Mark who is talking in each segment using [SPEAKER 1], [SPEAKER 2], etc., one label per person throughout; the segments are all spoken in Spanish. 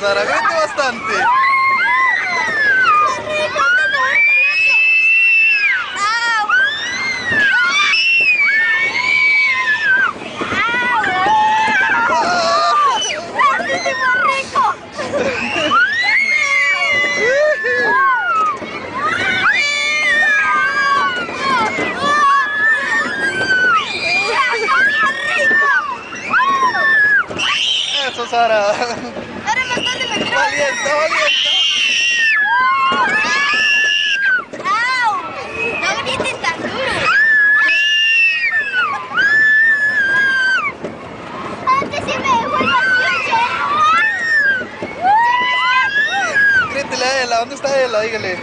[SPEAKER 1] заравет его? Sara.
[SPEAKER 2] Ahora más tarde me quiero.
[SPEAKER 1] Valiente, valiente.
[SPEAKER 2] ¡Au! No grites tan duro. Antes sí me dejó el vacío,
[SPEAKER 1] Grítele a ella, ¿dónde está ella? Dígale.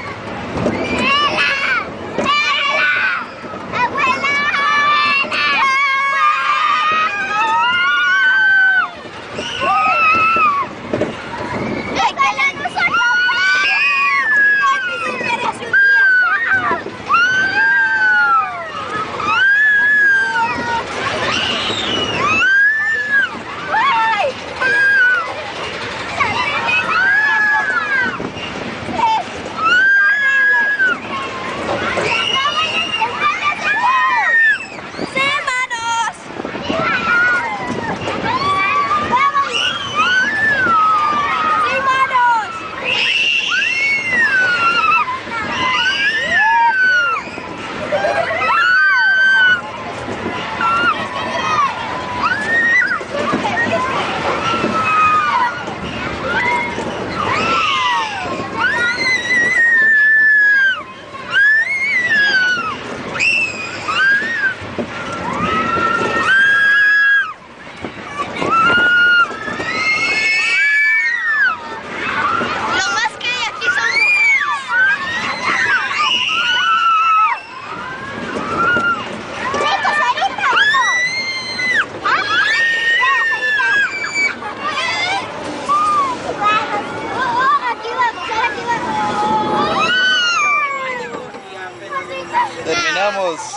[SPEAKER 1] estamos